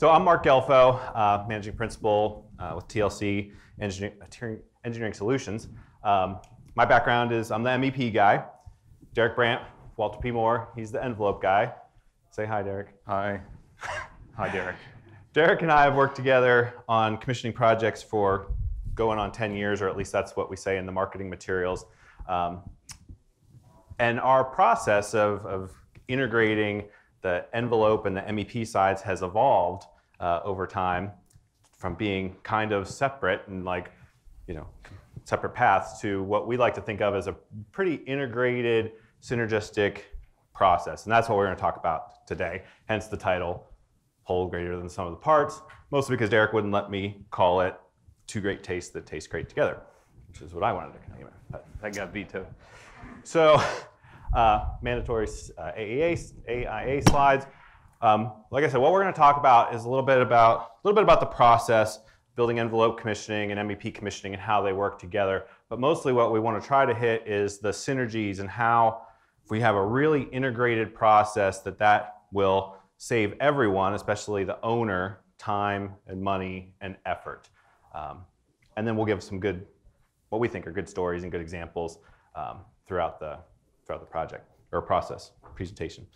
So I'm Mark Gelfo, uh, managing principal uh, with TLC Engineering, Engineering Solutions. Um, my background is I'm the MEP guy. Darek Brandt, Walter P. Moore, he's the envelope guy. Say hi, Darek. Hi. Hi, Darek. Darek and I have worked together on commissioning projects for going on 10 years, or at least that's what we say in the marketing materials. Um, and our process of, of integrating the envelope and the MEP sides has evolved uh, over time from being kind of separate and like, you know, separate paths to what we like to think of as a pretty integrated, synergistic process. And that's what we're going to talk about today, hence the title, Whole Greater Than Sum of the Parts, mostly because Darek wouldn't let me call it Two Great Tastes That Taste Great Together, which is what I wanted to name it. But that got vetoed. So, mandatory uh, AEA, AIA slides. Um, like I said, what we're going to talk about is a little bit about a little bit about the process, building envelope commissioning and MEP commissioning, and how they work together. But mostly, what we want to try to hit is the synergies and how, if we have a really integrated process, that that will save everyone, especially the owner, time and money and effort. Um, and then we'll give some good, what we think are good stories and good examples um, throughout the throughout the project or process presentation.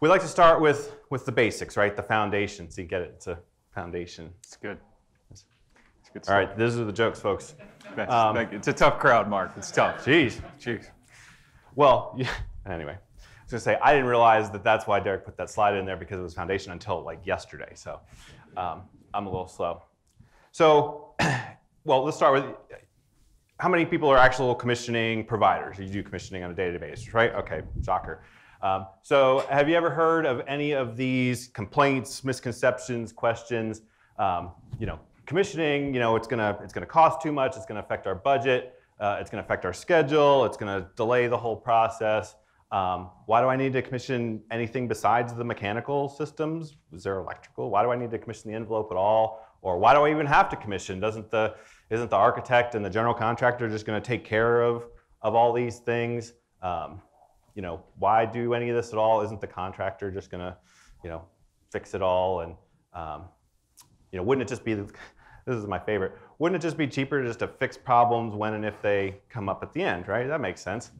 We like to start with, with the basics, right? The foundation. So you get it. It's a foundation. It's good. It's good All right, these are the jokes, folks. Um, it's a tough crowd, Mark. It's tough. Jeez. Jeez. Well, yeah, anyway, I was going to say, I didn't realize that that's why Darek put that slide in there because it was foundation until like yesterday. So um, I'm a little slow. So, well, let's start with how many people are actual commissioning providers? You do commissioning on a day-to-day right? Okay, shocker. Um, so have you ever heard of any of these complaints, misconceptions, questions? Um, you know, commissioning, you know, it's gonna, it's gonna cost too much, it's gonna affect our budget, uh, it's gonna affect our schedule, it's gonna delay the whole process. Um, why do I need to commission anything besides the mechanical systems? Is there electrical? Why do I need to commission the envelope at all? Or why do I even have to commission? Doesn't the, isn't the architect and the general contractor just gonna take care of, of all these things? Um, you know, why do any of this at all? Isn't the contractor just gonna, you know, fix it all? And, um, you know, wouldn't it just be, this is my favorite, wouldn't it just be cheaper just to fix problems when and if they come up at the end, right? That makes sense.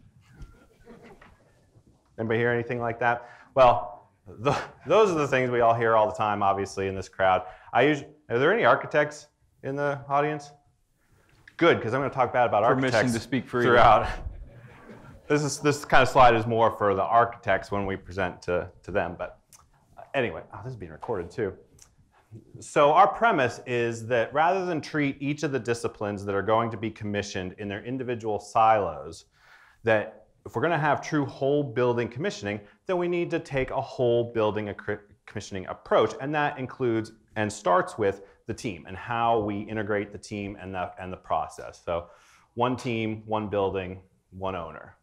Anybody hear anything like that? Well, the, those are the things we all hear all the time, obviously, in this crowd. I usually, are there any architects in the audience? Good, because I'm going to talk bad about Permission architects to speak freely. throughout. This is this kind of slide is more for the architects when we present to, to them. But uh, anyway, oh, this is being recorded too. So our premise is that rather than treat each of the disciplines that are going to be commissioned in their individual silos, that if we're going to have true whole building commissioning, then we need to take a whole building commissioning approach, and that includes and starts with the team and how we integrate the team and the and the process. So, one team, one building, one owner.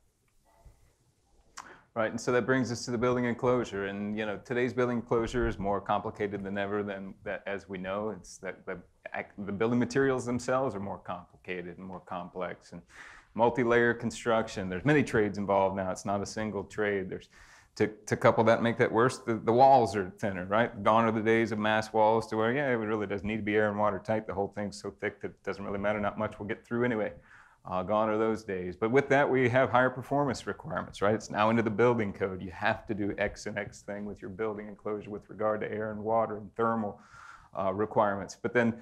Right, and so that brings us to the building enclosure. And you know, today's building enclosure is more complicated than ever. Than that, as we know, it's that the, the building materials themselves are more complicated and more complex and multi-layer construction. There's many trades involved now. It's not a single trade. There's to, to couple that, make that worse, the, the walls are thinner, right? Gone are the days of mass walls to where, yeah, it really doesn't need to be air and water tight. The whole thing's so thick that it doesn't really matter. Not much will get through anyway. Uh, gone are those days. But with that, we have higher performance requirements, right? It's now into the building code. You have to do X and X thing with your building enclosure with regard to air and water and thermal uh, requirements. But then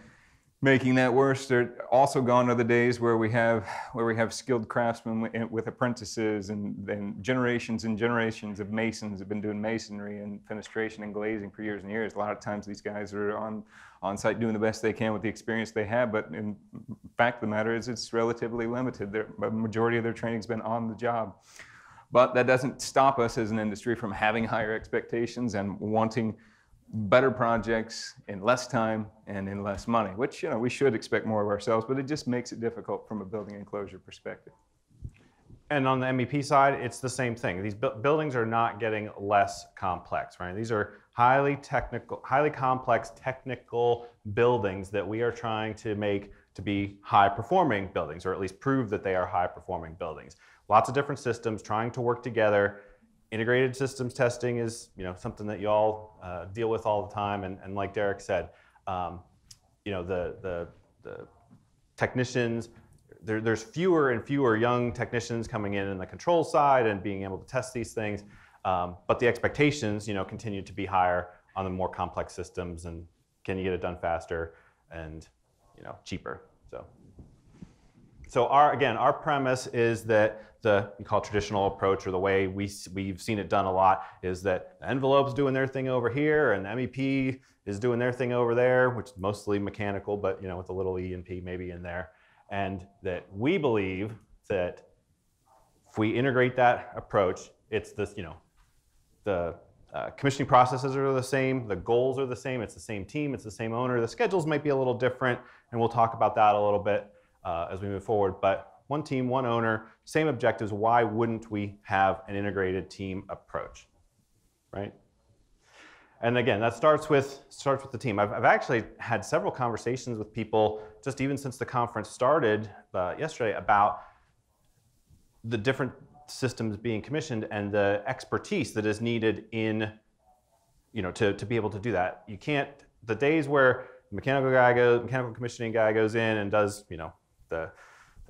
making that worse, there also gone are the days where we have where we have skilled craftsmen eh, with apprentices and then generations and generations of masons have been doing masonry and fenestration and glazing for years and years. A lot of times these guys are on on site doing the best they can with the experience they have, but in fact the matter is it's relatively limited. The majority of their training's been on the job. But that doesn't stop us as an industry from having higher expectations and wanting better projects in less time and in less money, which you know we should expect more of ourselves, but it just makes it difficult from a building enclosure perspective. And on the MEP side, it's the same thing. These bu buildings are not getting less complex, right? These are highly technical, highly complex technical buildings that we are trying to make to be high performing buildings, or at least prove that they are high performing buildings. Lots of different systems trying to work together integrated systems testing is you know something that you all uh, deal with all the time, and, and like Darek said, um, you know the the, the technicians. There, there's fewer and fewer young technicians coming in in the control side and being able to test these things, um, but the expectations you know continue to be higher on the more complex systems and can you get it done faster and you know cheaper. So so our again our premise is that the you call traditional approach or the way we we've seen it done a lot is that the envelope's doing their thing over here and the MEP is doing their thing over there, which is mostly mechanical, but you know with a little E and P maybe in there, and that we believe that if we integrate that approach, it's this you know the uh, commissioning processes are the same, the goals are the same, it's the same team, it's the same owner. The schedules might be a little different, and we'll talk about that a little bit uh, as we move forward. But one team, one owner, same objectives. Why wouldn't we have an integrated team approach, right? And again, that starts with starts with the team. I've, I've actually had several conversations with people just even since the conference started uh, yesterday about the different systems being commissioned and the expertise that is needed in, you know, to, to be able to do that. You can't, the days where the mechanical guy goes, mechanical commissioning guy goes in and does, you know, the,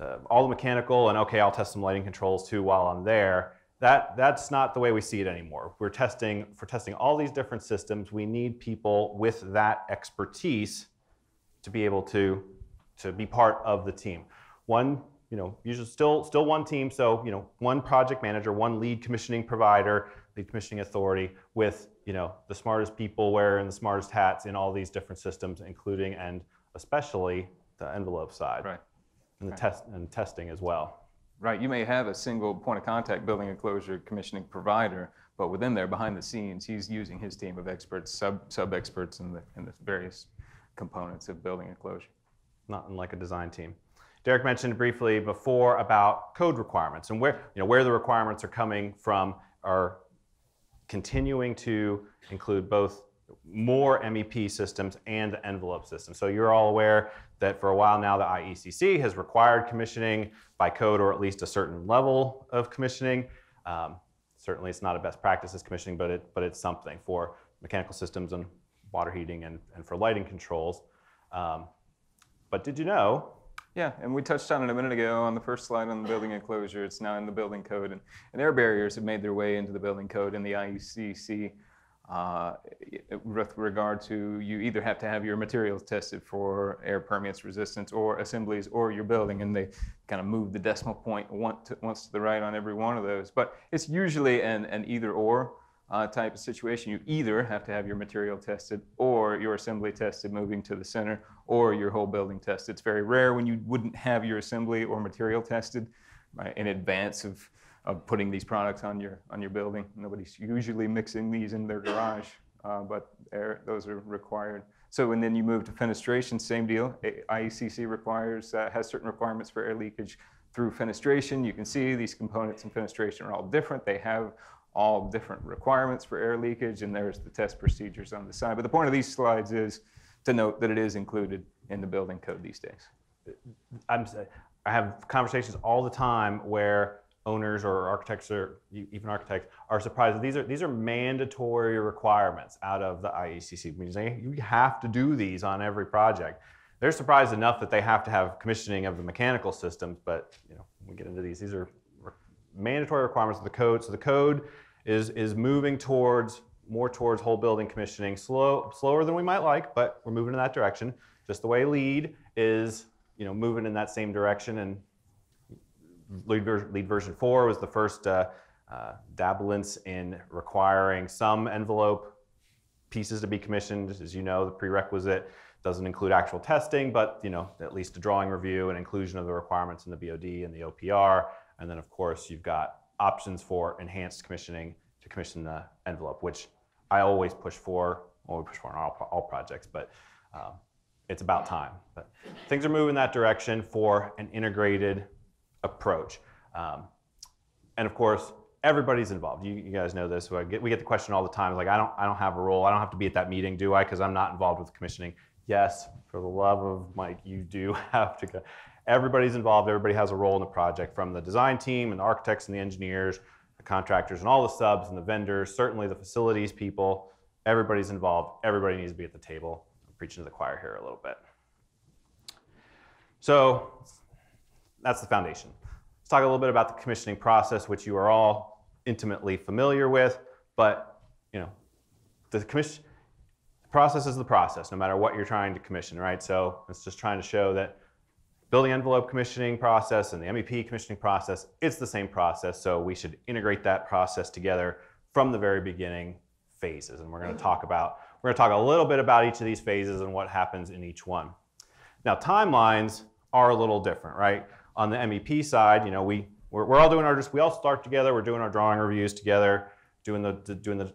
the, all the mechanical and okay, I'll test some lighting controls too while I'm there. That, that's not the way we see it anymore. We're testing, for testing all these different systems, we need people with that expertise to be able to, to be part of the team. One you know, usually still still one team. So you know, one project manager, one lead commissioning provider, lead commissioning authority, with you know the smartest people wearing the smartest hats in all these different systems, including and especially the envelope side, right, and the right. test and testing as well. Right. You may have a single point of contact building enclosure commissioning provider, but within there, behind the scenes, he's using his team of experts, sub sub experts in the in the various components of building enclosure. Not unlike a design team. Derek mentioned briefly before about code requirements and where, you know, where the requirements are coming from are continuing to include both more MEP systems and the envelope system. So you're all aware that for a while now the IECC has required commissioning by code or at least a certain level of commissioning. Um, certainly it's not a best practices commissioning, but, it, but it's something for mechanical systems and water heating and, and for lighting controls. Um, but did you know yeah, and we touched on it a minute ago on the first slide on the building enclosure. It's now in the building code, and, and air barriers have made their way into the building code in the IECC. Uh, with regard to you either have to have your materials tested for air permeance resistance or assemblies or your building, and they kind of move the decimal point once to, once to the right on every one of those. But it's usually an, an either or uh, type of situation, you either have to have your material tested or your assembly tested moving to the center or your whole building tested. It's very rare when you wouldn't have your assembly or material tested right, in advance of, of putting these products on your, on your building. Nobody's usually mixing these in their garage, uh, but those are required. So, and then you move to fenestration, same deal. IECC requires, uh, has certain requirements for air leakage through fenestration. You can see these components in fenestration are all different. They have all different requirements for air leakage, and there's the test procedures on the side. But the point of these slides is to note that it is included in the building code these days. I'm, I have conversations all the time where owners or architects or even architects are surprised that these are these are mandatory requirements out of the IECC. Means you have to do these on every project. They're surprised enough that they have to have commissioning of the mechanical systems, but you know, when we get into these, these are mandatory requirements of the code. So the code is, is moving towards more towards whole building commissioning, slow, slower than we might like, but we're moving in that direction. Just the way LEED is, you know, moving in that same direction. And LEED, ver LEED version four was the first uh, uh, dabblance in requiring some envelope pieces to be commissioned. As you know, the prerequisite doesn't include actual testing, but you know, at least a drawing review and inclusion of the requirements in the BOD and the OPR. And then, of course, you've got options for enhanced commissioning to commission the envelope, which I always push for. Well, we push for on all, all projects, but um, it's about time. But things are moving that direction for an integrated approach. Um, and of course, everybody's involved. You, you, guys know this. Get, we get the question all the time. Like, I don't, I don't have a role. I don't have to be at that meeting, do I? Because I'm not involved with commissioning. Yes, for the love of Mike, you do have to go everybody's involved, everybody has a role in the project, from the design team and the architects and the engineers, the contractors and all the subs and the vendors, certainly the facilities people, everybody's involved. Everybody needs to be at the table. I'm preaching to the choir here a little bit. So that's the foundation. Let's talk a little bit about the commissioning process, which you are all intimately familiar with, but you know, the commission process is the process, no matter what you're trying to commission, right? So it's just trying to show that building envelope commissioning process and the MEP commissioning process, it's the same process. So we should integrate that process together from the very beginning phases. And we're going to talk about, we're going to talk a little bit about each of these phases and what happens in each one. Now, timelines are a little different, right? On the MEP side, you know, we, we're, we're all doing our, just we all start together, we're doing our drawing reviews together, doing the, the doing the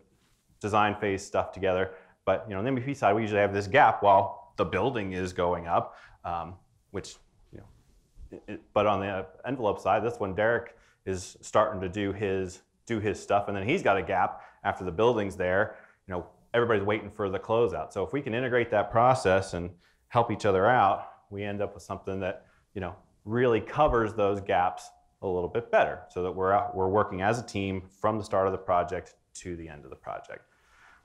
design phase stuff together. But, you know, on the MEP side, we usually have this gap while the building is going up, um, which, you know, it, but on the envelope side, that's when Darek is starting to do his do his stuff, and then he's got a gap after the building's there. You know, everybody's waiting for the closeout. So if we can integrate that process and help each other out, we end up with something that you know really covers those gaps a little bit better, so that we're we're working as a team from the start of the project to the end of the project.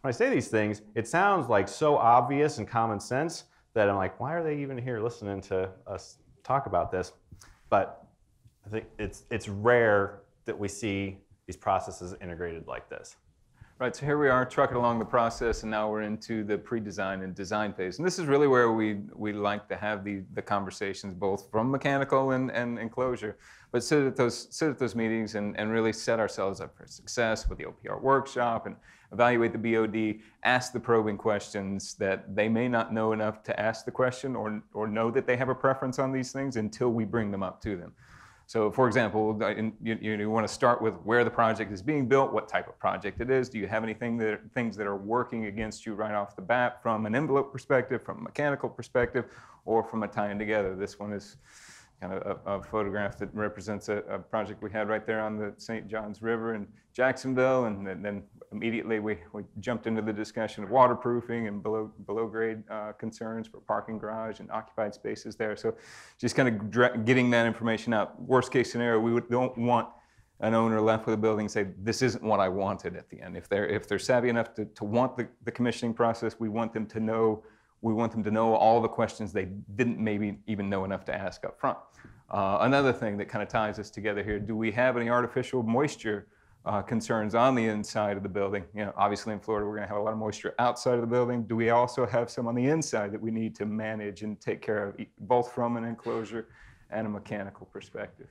When I say these things, it sounds like so obvious and common sense that I'm like, why are they even here listening to us talk about this? But I think it's it's rare that we see these processes integrated like this. Right, so here we are trucking along the process and now we're into the pre-design and design phase. And this is really where we, we like to have the, the conversations both from mechanical and, and enclosure, but sit at those, sit at those meetings and, and really set ourselves up for success with the OPR workshop and evaluate the BOD, ask the probing questions that they may not know enough to ask the question or, or know that they have a preference on these things until we bring them up to them. So for example, you, you, want to start with where the project is being built, what type of project it is. Do you have anything that things that are working against you right off the bat from an envelope perspective, from a mechanical perspective, or from a tying together? This one is kind of a, a photograph that represents a, a, project we had right there on the St. Johns River in Jacksonville, and then, immediately we, we jumped into the discussion of waterproofing and below below grade uh, concerns for parking garage and occupied spaces there. So just kind of getting that information out. Worst case scenario, we would, don't want an owner left with a building and say, this isn't what I wanted at the end. If they're, if they're savvy enough to, to want the, the commissioning process, we want them to know we want them to know all the questions they didn't maybe even know enough to ask up front. Uh, another thing that kind of ties us together here, do we have any artificial moisture uh, concerns on the inside of the building? You know, obviously in Florida, we're gonna have a lot of moisture outside of the building. Do we also have some on the inside that we need to manage and take care of, both from an enclosure and a mechanical perspective?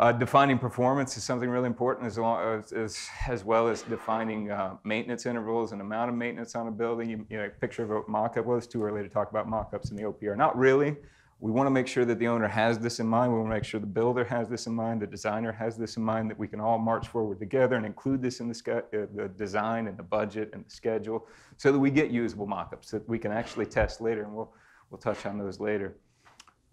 Uh, defining performance is something really important as, long, as, as, well as defining uh, maintenance intervals and amount of maintenance on a building. You, you know, a picture of a mock-up, well, it's too early to talk about mock-ups in the OPR. Not really. We want to make sure that the owner has this in mind. We want to make sure the builder has this in mind, the designer has this in mind, that we can all march forward together and include this in the, uh, the design and the budget and the schedule so that we get usable mock-ups that we can actually test later, and we'll, we'll touch on those later.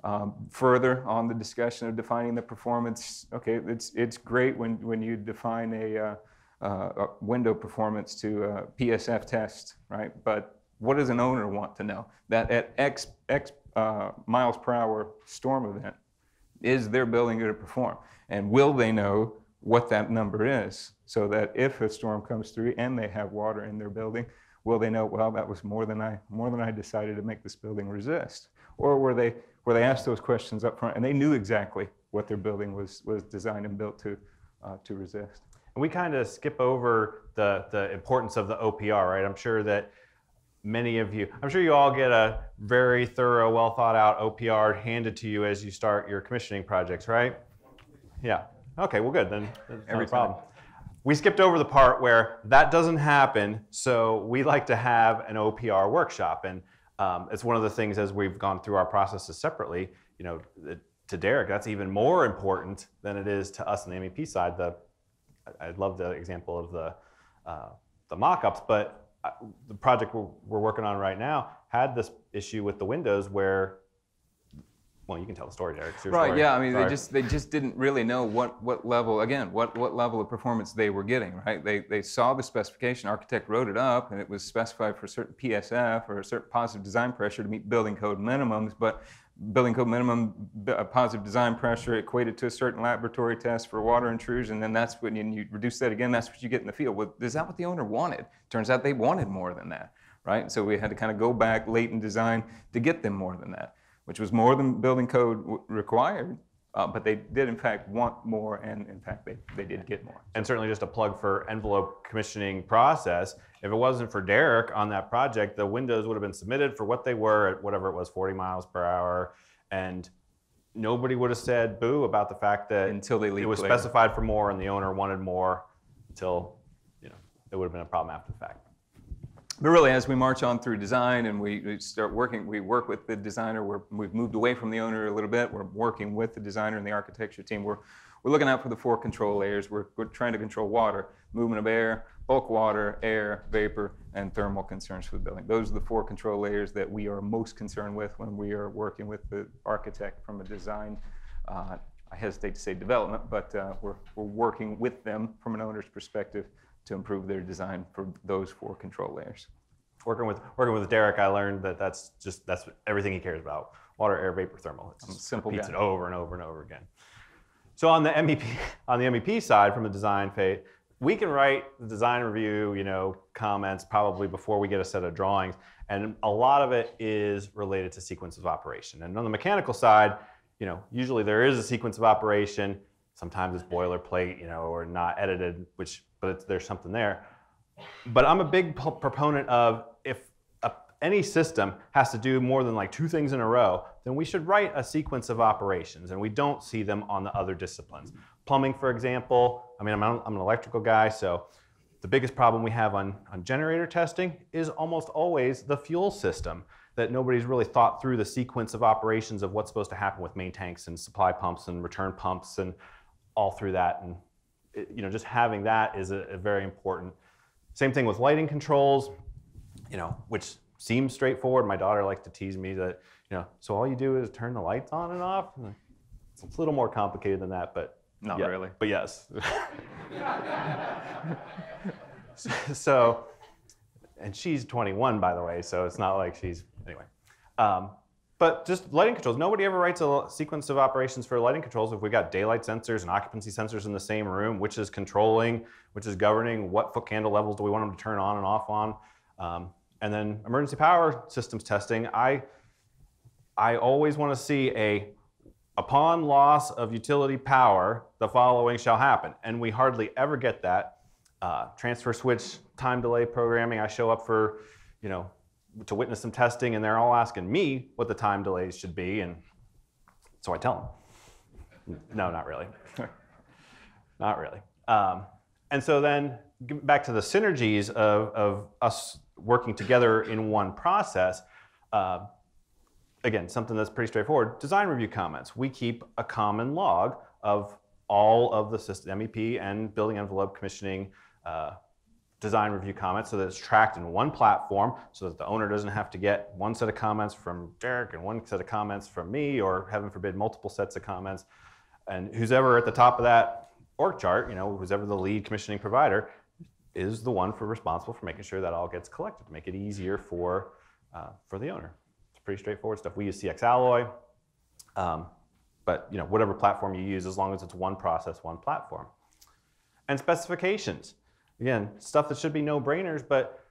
Um, further on the discussion of defining the performance, okay, it's, it's great when, when you define a, uh, uh, window performance to a PSF test, right? But what does an owner want to know? That at X, X uh, miles per hour storm event, is their building going to perform? And will they know what that number is so that if a storm comes through and they have water in their building, will they know, well, that was more than I, more than I decided to make this building resist? Or were they, where they asked those questions up front and they knew exactly what their building was, was designed and built to, uh, to resist. And we kind of skip over the, the importance of the OPR, right? I'm sure that many of you, I'm sure you all get a very thorough, well thought out OPR handed to you as you start your commissioning projects, right? Yeah. Okay, well, good. Then every problem. We skipped over the part where that doesn't happen, so we like to have an OPR workshop. And um, it's one of the things as we've gone through our processes separately, you know, to Darek, that's even more important than it is to us on the MEP side. The, I love the example of the, uh, the mock-ups, but uh, the project we're, we're working on right now had this issue with the windows where well, you can tell the story, Darek. Right. Story. Yeah. I mean, Sorry. they just they just didn't really know what what level again what what level of performance they were getting. Right. They they saw the specification. Architect wrote it up, and it was specified for a certain PSF or a certain positive design pressure to meet building code minimums. But building code minimum uh, positive design pressure equated to a certain laboratory test for water intrusion, then that's when you, you reduce that again, that's what you get in the field. Well, is that what the owner wanted? Turns out they wanted more than that, right? So we had to kind of go back late in design to get them more than that, which was more than building code w- required. Uh, but they did in fact want more, and in fact they, they did get more. And certainly just a plug for envelope commissioning process. If it wasn't for Darek on that project, the windows would have been submitted for what they were at whatever it was, 40 miles per hour. And nobody would have said boo about the fact that Until they it was later. specified for more and the owner wanted more until, you know, it would have been a problem after the fact. But really, as we march on through design and we, we start working, we work with the designer. We're, we've moved away from the owner a little bit. We're working with the designer and the architecture team. We're, we're looking out for the four control layers. We're, we're trying to control water, movement of air, bulk water, air, vapor, and thermal concerns for the building. Those are the four control layers that we are most concerned with when we are working with the architect from a design. Uh, I hesitate to say development, but uh, we're, we're working with them from an owner's perspective to improve their design for those four control layers. Working with working with Darek, I learned that that's just that's everything he cares about: water, air, vapor, thermal. It's just simple repeats guy. it over and over and over again. So on the MEP on the MEP side, from the design phase, we can write the design review, you know, comments probably before we get a set of drawings, and a lot of it is related to sequence of operation. And on the mechanical side, you know, usually there is a sequence of operation. Sometimes it's boilerplate, you know, or not edited, which but there's something there. But I'm a big proponent of if a, any system has to do more than like two things in a row, then we should write a sequence of operations, and we don't see them on the other disciplines. Plumbing, for example, I mean, I'm, I'm an electrical guy, so the biggest problem we have on, on generator testing is almost always the fuel system that nobody's really thought through the sequence of operations of what's supposed to happen with main tanks and supply pumps and return pumps and all through that. And it- you know just having that is a, a very important. Same thing with lighting controls you know which seems straightforward. My daughter likes to tease me that you know so all you do is turn the lights on and off. It's a little more complicated than that but Not yeah, really. but yes. So and she's 21 by the way so it's not like she's anyway. Um, but just lighting controls nobody ever writes a sequence of operations for lighting controls if we've got daylight sensors and occupancy sensors in the same room which is controlling which is governing what foot candle levels do we want them to turn on and off on. Um, and then emergency power systems testing. I i always want to see a upon loss of utility power the following shall happen. And we hardly ever get that. Uh, transfer switch time delay programming. I show up for, you know, to witness some testing, and they're all asking me what the time delays should be, and so I tell them. No, not really. not really. Um, and so then back to the synergies of, of us working together in one process. Uh, again, something that's pretty straightforward. Design review comments. We keep a common log of all of the system, MEP and building envelope commissioning uh, design review comments so that it's tracked in one platform so that the owner doesn't have to get one set of comments from Darek and one set of comments from me or heaven forbid multiple sets of comments. And who's ever at the top of that org chart, you know, who's ever the lead commissioning provider is the one for responsible for making sure that all gets collected to make it easier for, uh, for the owner. It's pretty straightforward stuff. We use CxAlloy. Um, but you know, whatever platform you use, as long as it's one process, one platform. And specifications. Again, stuff that should be no-brainers, but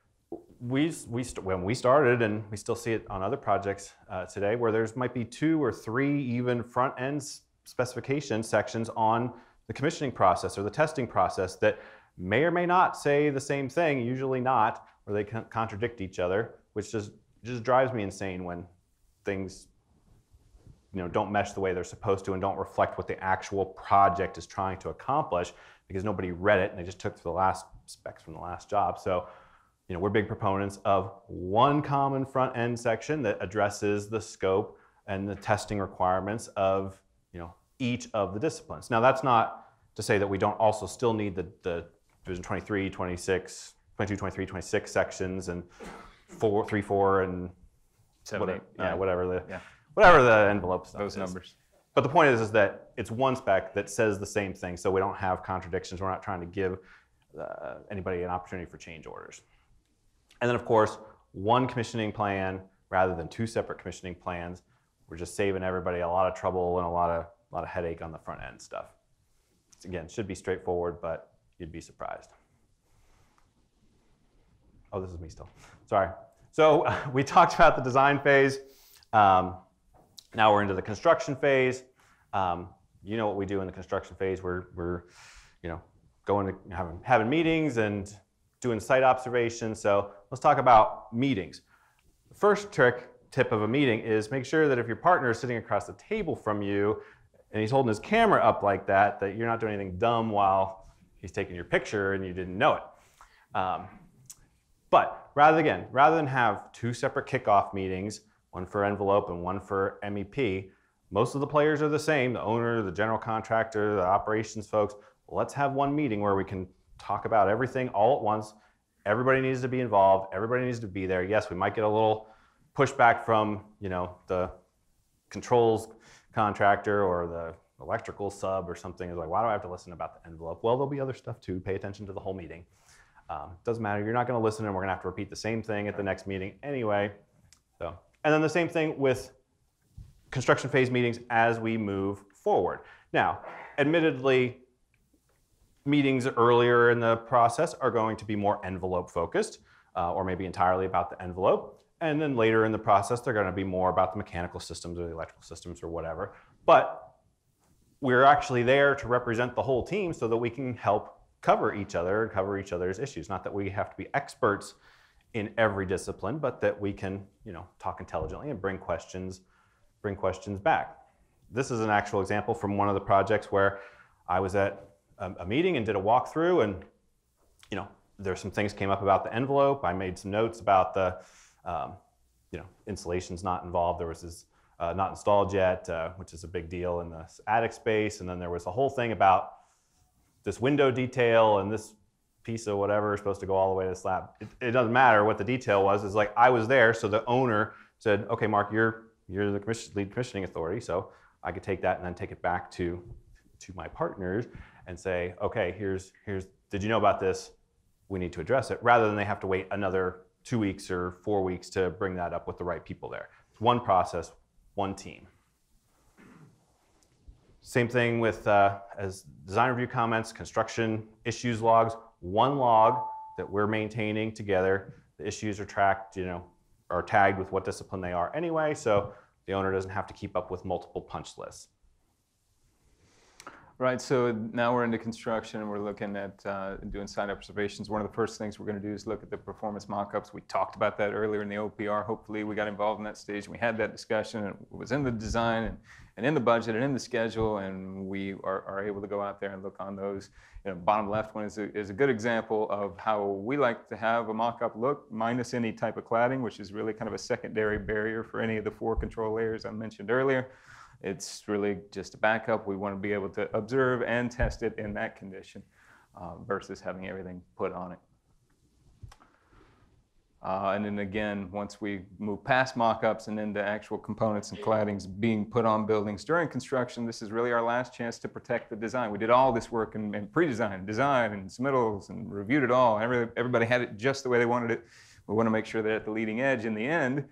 we, we when we started, and we still see it on other projects uh, today, where there's might be two or three even front-end specification sections on the commissioning process or the testing process that may or may not say the same thing, usually not, or they con- contradict each other, which just just drives me insane when things you know, don't mesh the way they're supposed to and don't reflect what the actual project is trying to accomplish because nobody read it and they just took the last specs from the last job. So, you know, we're big proponents of one common front end section that addresses the scope and the testing requirements of, you know, each of the disciplines. Now, that's not to say that we don't also still need the, the Division 23, 26, 22, 23, 26 sections and 4, 3, 4, and Seven, whatever, eight, yeah, nine. whatever the Yeah. whatever the envelope stuff Those is. numbers. But the point is, is that it's one spec that says the same thing, so we don't have contradictions. We're not trying to give uh, anybody an opportunity for change orders. And then, of course, one commissioning plan rather than two separate commissioning plans. we're just saving everybody a lot of trouble and a lot of, a lot of headache on the front end stuff. Again, should be straightforward, but you'd be surprised. Oh, this is me still. Sorry. So we talked about the design phase. Um, now we're into the construction phase. Um, you know what we do in the construction phase. We're, we're you know, going to having, having meetings and doing site observations. So let's talk about meetings. The first trick tip of a meeting is make sure that if your partner is sitting across the table from you and he's holding his camera up like that, that you're not doing anything dumb while he's taking your picture and you didn't know it. Um, but rather again, rather than have two separate kickoff meetings, one for envelope and one for MEP, most of the players are the same, the owner, the general contractor, the operations folks. Let's have one meeting where we can talk about everything all at once. Everybody needs to be involved. Everybody needs to be there. Yes, we might get a little pushback from, you know, the controls contractor or the electrical sub or something is like, why do I have to listen about the envelope? Well, there'll be other stuff too. Pay attention to the whole meeting. Um, doesn't matter. You're not going to listen, and we're going to have to repeat the same thing at the next meeting anyway. So, and then the same thing with construction phase meetings as we move forward. Now, admittedly, meetings earlier in the process are going to be more envelope focused, uh, or maybe entirely about the envelope. And then later in the process, they're going to be more about the mechanical systems or the electrical systems or whatever. But we're actually there to represent the whole team so that we can help cover each other and cover each other's issues. Not that we have to be experts in every discipline, but that we can, you know, talk intelligently and bring questions, bring questions back. This is an actual example from one of the projects where I was at a, a meeting and did a walkthrough, and you know, there's some things came up about the envelope. I made some notes about the, um, you know, installations not involved. There was this uh, not installed yet, uh, which is a big deal in the attic space, and then there was a whole thing about this window detail and this piece of whatever is supposed to go all the way to the slab. It, it doesn't matter what the detail was. It's like I was there, so the owner said, "Okay, Mark, you're you're the commission, lead commissioning authority, so I could take that and then take it back to to my partners and say, okay, here's here's did you know about this? We need to address it, rather than they have to wait another two weeks or four weeks to bring that up with the right people there. It's one process, one team. Same thing with uh, as design review comments, construction issues logs, one log that we're maintaining together. The issues are tracked, you know, are tagged with what discipline they are anyway, so the owner doesn't have to keep up with multiple punch lists. Right, so now we're into construction and we're looking at uh, doing site observations. One of the first things we're going to do is look at the performance mock-ups. We talked about that earlier in the OPR. Hopefully we got involved in that stage we had that discussion. It was in the design and, and in the budget and in the schedule and we are, are able to go out there and look on those. You know, bottom left one is a, is a good example of how we like to have a mock-up look minus any type of cladding, which is really kind of a secondary barrier for any of the four control layers I mentioned earlier. It's really just a backup. We want to be able to observe and test it in that condition uh, versus having everything put on it. Uh, and then again, once we move past mock-ups and into actual components and claddings being put on buildings during construction, this is really our last chance to protect the design. We did all this work in, in pre-design, design, and submittals, and reviewed it all. Every, everybody had it just the way they wanted it. We want to make sure they're at the leading edge, in the end,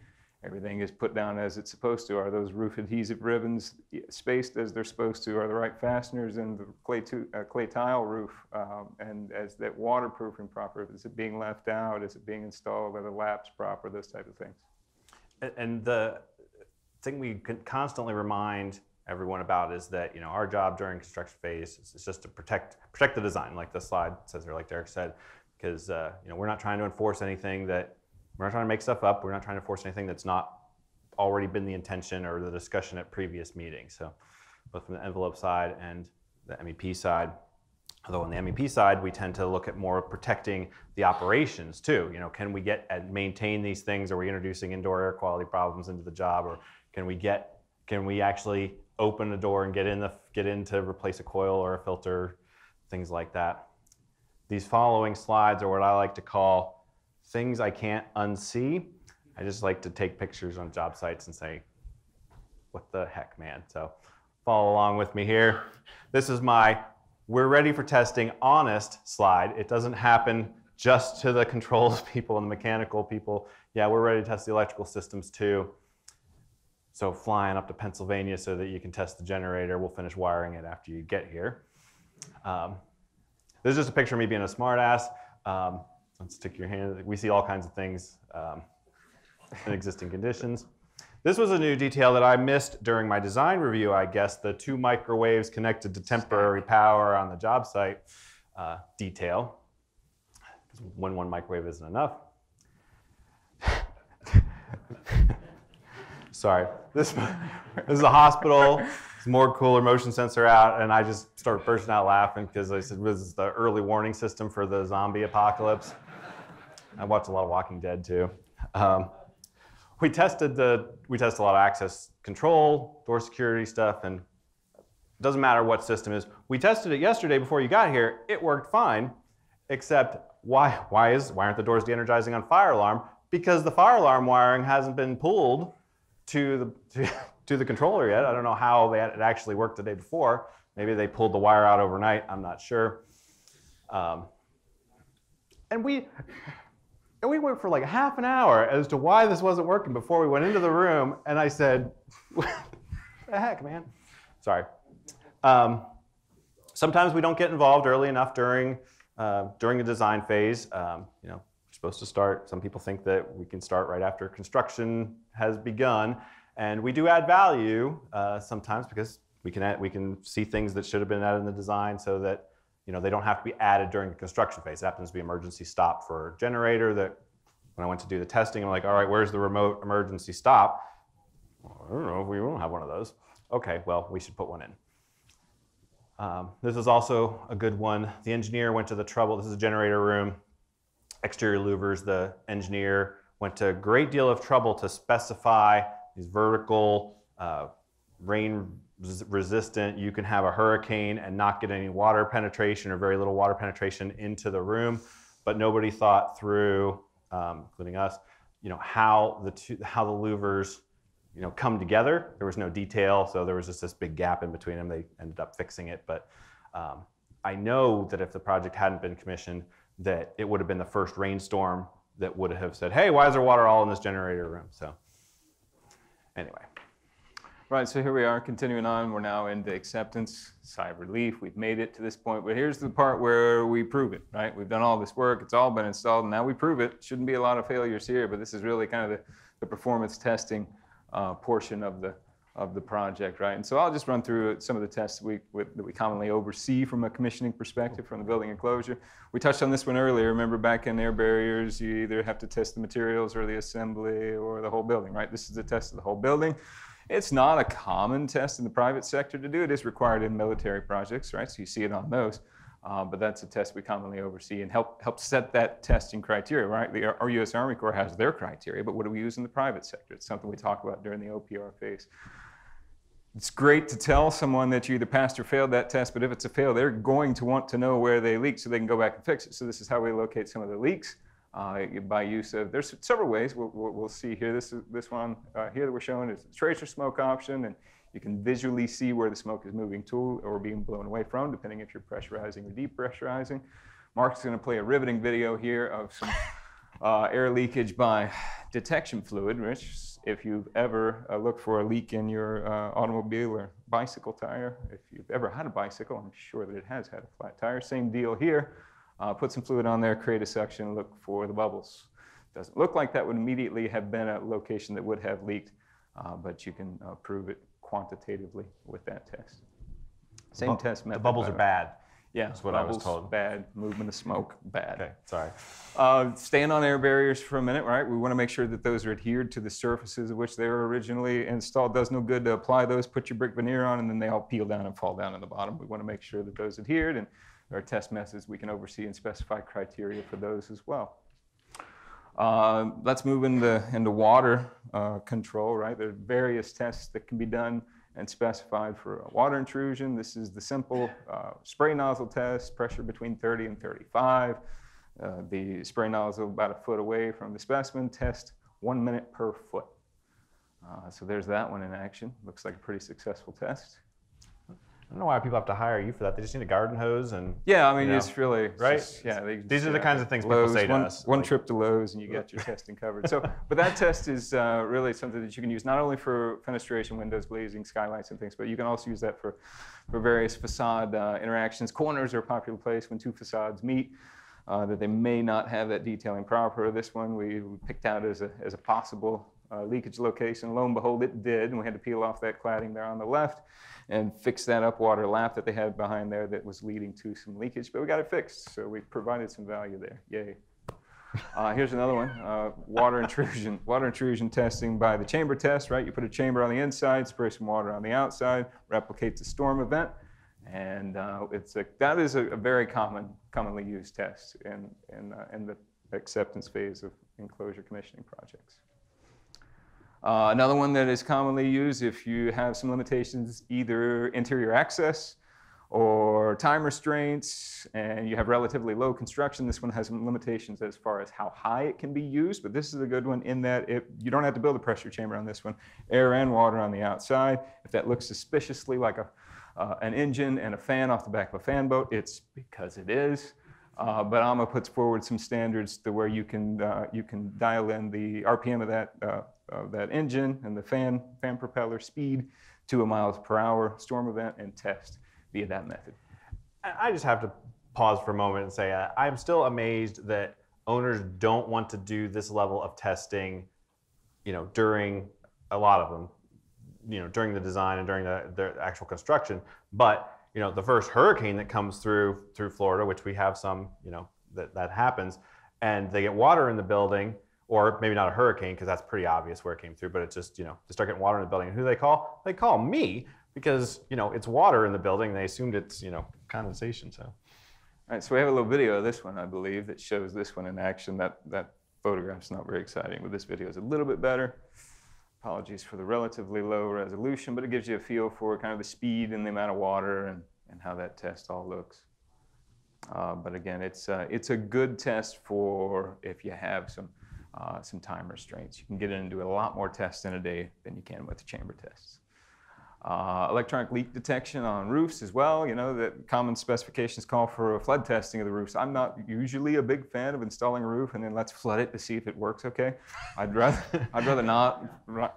everything is put down as it's supposed to. Are those roof adhesive ribbons spaced as they're supposed to? Are the right fasteners in the clay, to, uh, clay tile roof? Um, and as that waterproofing proper? Is it being left out? Is it being installed? Are the laps proper? Those type of things. And the thing we can constantly remind everyone about is that you know our job during construction phase is, just to protect protect the design, like the slide says or like Darek said, because uh, you know we're not trying to enforce anything that we're not trying to make stuff up. We're not trying to force anything that's not already been the intention or the discussion at previous meetings. So both from the envelope side and the MEP side. Although on the MEP side, we tend to look at more protecting the operations too. You know, can we get and maintain these things? Are we introducing indoor air quality problems into the job, or can we get can we actually open a door and get in the get in to replace a coil or a filter, things like that. These following slides are what I like to call things I can't unsee. I just like to take pictures on job sites and say, what the heck, man? So follow along with me here. This is my we're ready for testing honest slide. It doesn't happen just to the controls people and the mechanical people. Yeah, we're ready to test the electrical systems too. So flying up to Pennsylvania so that you can test the generator. We'll finish wiring it after you get here. Um, this is just a picture of me being a smartass. Um, let's stick your hand. We see all kinds of things um, in existing conditions. This was a new detail that I missed during my design review, I guess, the two microwaves connected to temporary power on the job site uh, detail. When one microwave isn't enough. Sorry, this, this is a hospital. It's more cooler motion sensor out, and I just started bursting out laughing because I said this is the early warning system for the zombie apocalypse. I watched a lot of Walking Dead too. Um, we tested the we test a lot of access control, door security stuff, and it doesn't matter what system is. We tested it yesterday before you got here. It worked fine, except why why is why aren't the doors de-energizing on fire alarm? Because the fire alarm wiring hasn't been pulled to the to, to the controller yet. I don't know how they, it actually worked the day before. Maybe they pulled the wire out overnight. I'm not sure. Um, and we and we went for like half an hour as to why this wasn't working before we went into the room. And I said, "What the heck, man?" Sorry. Um, sometimes we don't get involved early enough during uh, during the design phase. Um, you know, we're supposed to start. Some people think that we can start right after construction has begun. And we do add value uh, sometimes because we can, add, we can see things that should have been added in the design so that you know, they don't have to be added during the construction phase. It happens to be emergency stop for generator that when I went to do the testing, I'm like, all right, where's the remote emergency stop? Well, I don't know, if we don't have one of those. Okay, well, we should put one in. Um, this is also a good one. The engineer went to the trouble, this is a generator room, exterior louvers. The engineer went to a great deal of trouble to specify these vertical, uh, rain resistant. You can have a hurricane and not get any water penetration or very little water penetration into the room. But nobody thought through, um, including us, you know, how the two, how the louvers, you know, come together. There was no detail, so there was just this big gap in between them. They ended up fixing it, but um, I know that if the project hadn't been commissioned, that it would have been the first rainstorm that would have said, "Hey, why is there water all in this generator room?" So anyway. Right, so here we are continuing on. We're now into acceptance, sigh of relief. We've made it to this point, but here's the part where we prove it, right? We've done all this work, it's all been installed, and now we prove it. Shouldn't be a lot of failures here, but this is really kind of the, the performance testing uh, portion of the, of the project, right? And so I'll just run through some of the tests we, with, that we commonly oversee from a commissioning perspective from the building enclosure. We touched on this one earlier. Remember back in air barriers, you either have to test the materials or the assembly or the whole building, right? This is the test of the whole building. It's not a common test in the private sector to do. It is required in military projects, right? So you see it on those. Uh, but that's a test we commonly oversee and help help set that testing criteria, right? The, our U.S. Army Corps has their criteria, but what do we use in the private sector? It's something we talk about during the OPR phase. It's great to tell someone that you either passed or failed that test, but if it's a fail, they're going to want to know where they leaked so they can go back and fix it. So this is how we locate some of the leaks uh, by use of, there's several ways we'll, we'll see here. This, is, this one uh, here that we're showing is the tracer smoke option, and you can visually see where the smoke is moving to or being blown away from, depending if you're pressurizing or depressurizing. Mark's going to play a riveting video here of some uh, air leakage by detection fluid, which if you've ever uh, looked for a leak in your uh, automobile or bicycle tire, if you've ever had a bicycle, I'm sure that it has had a flat tire. Same deal here. Uh, put some fluid on there, create a suction, look for the bubbles. Doesn't look like that would immediately have been a location that would have leaked, uh, but you can uh, prove it quantitatively with that test. Same Bu- test method. The bubbles are bad. Yeah, That's what I was bubbles, told. Bad. Movement of smoke, bad. Okay, sorry. Uh, staying on air barriers for a minute, right? We want to make sure that those are adhered to the surfaces of which they were originally installed. Does no good to apply those, put your brick veneer on, and then they all peel down and fall down in the bottom. We want to make sure that those adhered, and are test methods we can oversee and specify criteria for those as well. Uh, let's move into, into water uh, control, right? There are various tests that can be done and specified for water intrusion. This is the simple uh, spray nozzle test, pressure between 30 and 35. Uh, the spray nozzle about a foot away from the specimen, test one minute per foot. Uh, so there's that one in action. Looks like a pretty successful test. Don't know why people have to hire you for that. They just need a garden hose and Yeah, I mean, You know, it's really it's right? just- yeah, they These are the kinds of things people Lowe's, say to one, us, One like- trip to Lowe's and you got your testing covered. So, but that test is uh, really something that you can use not only for fenestration, windows, glazing, skylights, and things, but you can also use that for for various facade uh, interactions. Corners are a popular place when two facades meet. Uh, that they may not have that detailing proper. This one we picked out as a, as a possible uh, leakage location. Lo and behold, it did, and we had to peel off that cladding there on the left and fix that upwater lap that they had behind there that was leading to some leakage, but we got it fixed, so we provided some value there. Yay. Uh, here's another one, uh, water intrusion. Water intrusion testing by the chamber test, right? You put a chamber on the inside, spray some water on the outside, replicates a storm event, and uh, it's a, that is a, a very common, commonly used test in, in, uh, in the acceptance phase of enclosure commissioning projects. Uh, another one that is commonly used if you have some limitations, either interior access or time restraints, and you have relatively low construction. This one has some limitations as far as how high it can be used, but this is a good one in that it, you don't have to build a pressure chamber on this one. Air and water on the outside. If that looks suspiciously like a, uh, an engine and a fan off the back of a fan boat, it's because it is. Uh, but AAMA puts forward some standards to where you can uh, you can dial in the RPM of that uh, of that engine and the fan fan propeller speed to a miles per hour storm event and test via that method. I just have to pause for a moment and say uh, I'm still amazed that owners don't want to do this level of testing, you know, during a lot of them, you know, during the design and during the, the actual construction. But you know, the first hurricane that comes through through Florida, which we have some, you know, that that happens, and they get water in the building, or maybe not a hurricane because that's pretty obvious where it came through, but it's just you know they start getting water in the building. And who do they call? They call me because you know it's water in the building. They assumed it's you know condensation. So All right, so we have a little video of this one, I believe, that shows this one in action. That that photograph's not very exciting, but this video is a little bit better. Apologies for the relatively low resolution, but it gives you a feel for kind of the speed and the amount of water and, and how that test all looks. Uh, but again, it's, uh, it's a good test for if you have some, uh, some time restraints. You can get in and do a lot more tests in a day than you can with the chamber tests. Uh, electronic leak detection on roofs as well. You know that common specifications call for a flood testing of the roofs. I'm not usually a big fan of installing a roof and then let's flood it to see if it works okay. I'd rather I'd rather not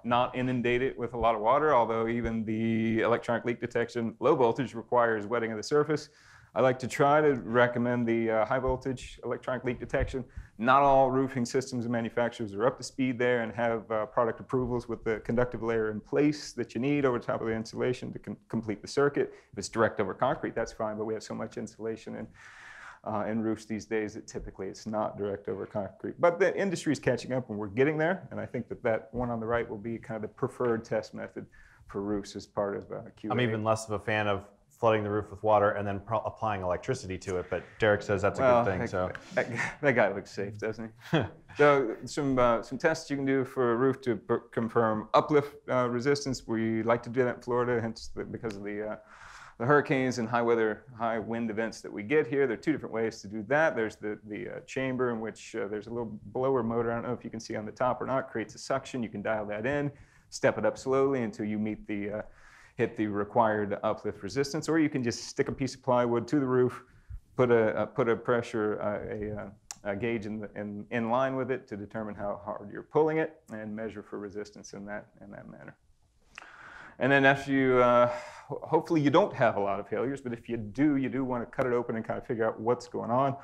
not inundate it with a lot of water. Although even the electronic leak detection low voltage requires wetting of the surface. I like to try to recommend the uh, high voltage electronic leak detection. Not all roofing systems and manufacturers are up to speed there and have uh, product approvals with the conductive layer in place that you need over top of the insulation to com- complete the circuit. If it's direct over concrete, that's fine, but we have so much insulation in, uh, in roofs these days that typically it's not direct over concrete. But the industry is catching up and we're getting there, and I think that that one on the right will be kind of the preferred test method for roofs as part of uh, QA. I'm even less of a fan of flooding the roof with water and then pro- applying electricity to it. But Darek says that's a Well, good thing. that, So that, that guy looks safe, doesn't he? so some uh, some tests you can do for a roof to per- confirm uplift uh, resistance. We like to do that in Florida, hence the, because of the uh, the hurricanes and high weather, high wind events that we get here. There are two different ways to do that. There's the the uh, chamber in which uh, there's a little blower motor. I don't know if you can see on the top or not. Creates a suction. You can dial that in, step it up slowly until you meet the uh, hit the required uplift resistance, or you can just stick a piece of plywood to the roof, put a, uh, put a pressure uh, a, uh, a gauge in, the, in, in line with it to determine how hard you're pulling it and measure for resistance in that, in that manner. And then after you, uh, hopefully you don't have a lot of failures, but if you do, you do want to cut it open and kind of figure out what's going on.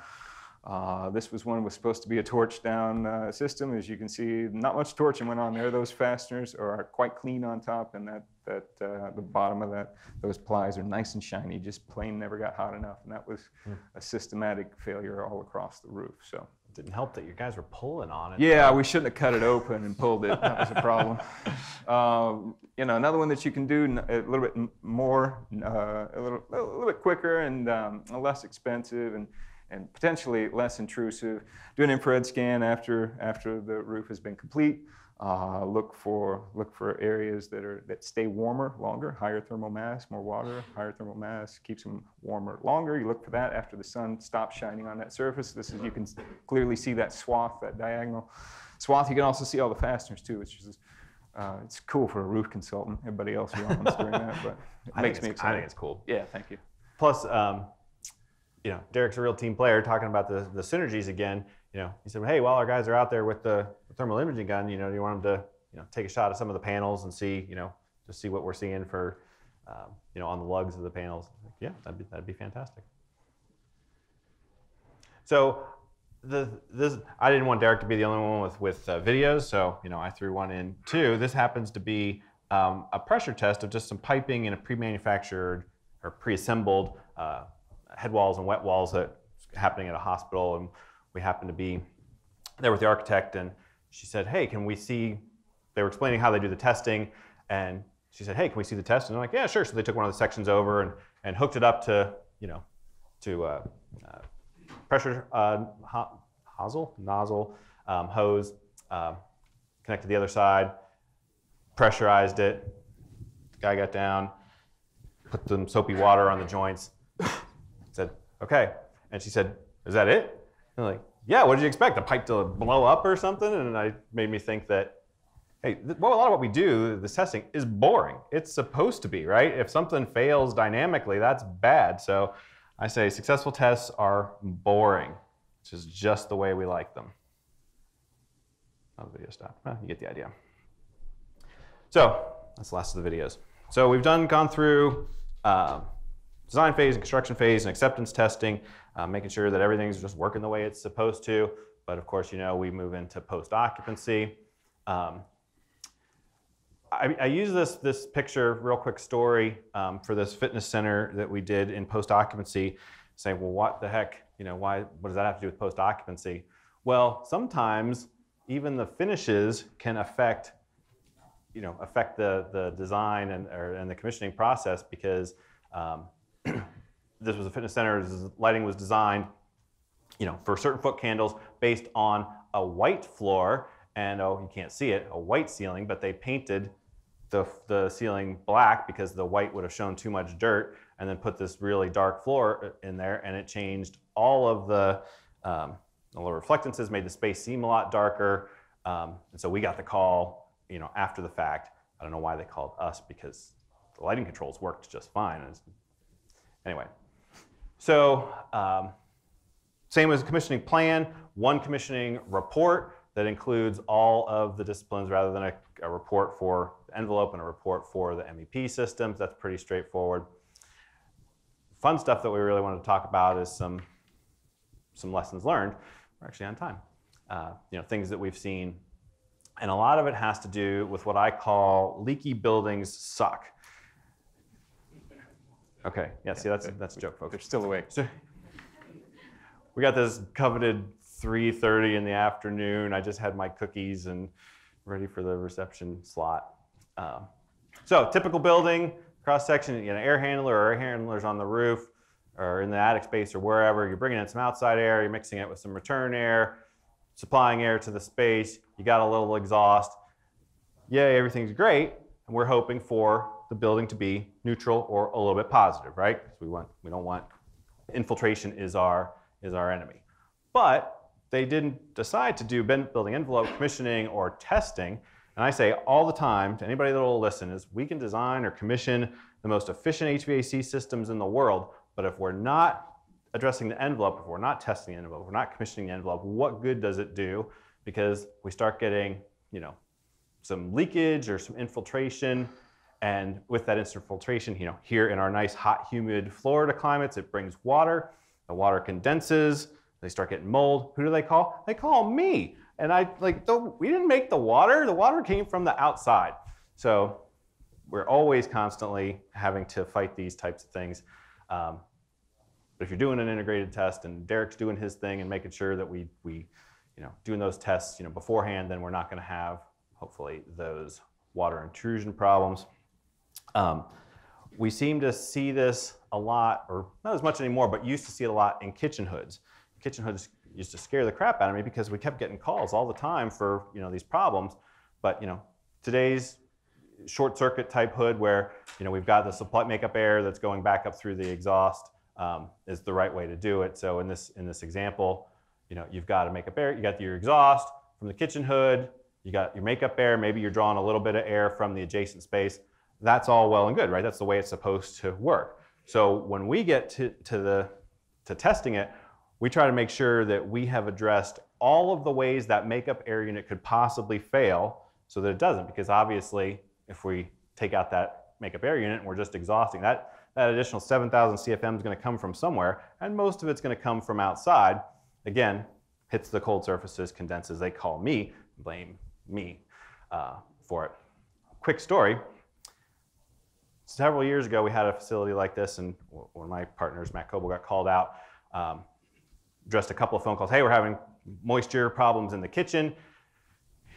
Uh, this was one was supposed to be a torch down uh, system. As you can see, not much torching went on there. Those fasteners are quite clean on top, and that that uh, the bottom of that those plies are nice and shiny. Just plain never got hot enough, and that was a systematic failure all across the roof. So it didn't help that you guys were pulling on it. yeah, we shouldn't have cut it open and pulled it. That was a problem. Um, you know, another one that you can do a little bit more, uh, a little a little bit quicker and um, less expensive and and potentially less intrusive. Do an infrared scan after after the roof has been complete. Uh, look for look for areas that are that stay warmer longer, higher thermal mass, more water, higher thermal mass keeps them warmer longer. You look for that after the sun stops shining on that surface. This is you can clearly see that swath, that diagonal swath. You can also see all the fasteners too, which is Uh, it's cool for a roof consultant. Everybody else yawns during that, but it I makes me excited. I think it's cool. Yeah, thank you. Plus, um, you know, Darek's a real team player. Talking about the, the synergies again. You know, he said, "Hey, while our guys are out there with the thermal imaging gun, you know, do you want them to, you know, take a shot of some of the panels and see, you know, just see what we're seeing for, um, you know, on the lugs of the panels." Like, yeah, that'd be that'd be fantastic. So, the this I didn't want Darek to be the only one with with uh, videos, so you know, I threw one in too. This happens to be um, a pressure test of just some piping in a pre-manufactured or pre-assembled uh, head walls and wet walls that happening at a hospital, and we happened to be there with the architect, and she said, "Hey, can we see?" They were explaining how they do the testing, and she said, "Hey, can we see the test?" And I'm like, "Yeah, sure." So they took one of the sections over and and hooked it up to you know to uh, uh, pressure uh, ho- nozzle nozzle um, hose, um, connected the other side, pressurized it. Guy got down, put some soapy water on the joints, okay. And she said, is that it? And I'm like, yeah, what did you expect? The pipe to blow up or something? And I made me think that, hey, well, a lot of what we do, this testing, is boring. It's supposed to be, right? If something fails dynamically, that's bad. So I say successful tests are boring, which is just the way we like them. Oh, the video stopped. You get the idea. So that's the last of the videos. So we've done gone through um, design phase and construction phase and acceptance testing, uh, making sure that everything's just working the way it's supposed to. But of course, you know, we move into post occupancy. Um, I, I use this this picture, real quick story um, for this fitness center that we did in post occupancy. Saying, well, what the heck? You know, why? What does that have to do with post occupancy? Well, sometimes even the finishes can affect you know, affect the, the design and, or, and the commissioning process because um, this was a fitness center, lighting was designed, you know, for certain foot candles based on a white floor and, oh, you can't see it, a white ceiling, but they painted the, the ceiling black because the white would have shown too much dirt and then put this really dark floor in there and it changed all of the, um, the reflectances, made the space seem a lot darker. Um, and so we got the call, you know, after the fact. I don't know why they called us because the lighting controls worked just fine. It's- Anyway, so um, same as a commissioning plan, one commissioning report that includes all of the disciplines rather than a, a report for the envelope and a report for the MEP systems. That's pretty straightforward. Fun stuff that we really wanted to talk about is some some lessons learned. We're actually on time. Uh, you know, things that we've seen, and a lot of it has to do with what I call leaky buildings suck. Okay, yeah, see, that's that's a joke, folks. They're still awake. So we got this coveted 3:30 in the afternoon. I just had my cookies and ready for the reception slot. Um, so typical building cross section, you know, air handler or air handlers on the roof or in the attic space or wherever. You're bringing in some outside air. You're mixing it with some return air, supplying air to the space. You got a little exhaust. Yay, everything's great. And we're hoping for the building to be neutral or a little bit positive, right? Because we want we don't want infiltration is our is our enemy. But they didn't decide to do building envelope commissioning or testing. And I say all the time to anybody that will listen is we can design or commission the most efficient HVAC systems in the world, but if we're not addressing the envelope, if we're not testing the envelope, if we're not commissioning the envelope, what good does it do? Because we start getting, you know, some leakage or some infiltration. And with that instant filtration, you know, here in our nice hot, humid Florida climates, it brings water. The water condenses. They start getting mold. Who do they call? They call me. And I like, "Don't- we didn't make the water. The water came from the outside. So we're always constantly having to fight these types of things. Um, but if you're doing an integrated test and Darek's doing his thing and making sure that we, we you know, doing those tests, you know, beforehand, then we're not going to have, hopefully, those water intrusion problems. Um, we seem to see this a lot, or not as much anymore, but used to see it a lot in kitchen hoods. Kitchen hoods used to scare the crap out of me because we kept getting calls all the time for you know these problems. But you know today's short circuit type hood where you know we've got the supply makeup air that's going back up through the exhaust um, is the right way to do it. So in this in this example, you know you've got to makeup air. You got your exhaust from the kitchen hood you got your makeup air, maybe you're drawing a little bit of air from the adjacent space. That's all well and good, right? That's the way it's supposed to work. So when we get to, to the to testing it, we try to make sure that we have addressed all of the ways that makeup air unit could possibly fail so that it doesn't. Because obviously, if we take out that makeup air unit and we're just exhausting, that, that additional 7,000 CFM is going to come from somewhere, and most of it's going to come from outside. Again, hits the cold surfaces, condenses. They call me, blame me uh, for it. Quick story. Several years ago, we had a facility like this, and one of my partners, Matt Coble, got called out. Um, a couple of phone calls. Hey, we're having moisture problems in the kitchen.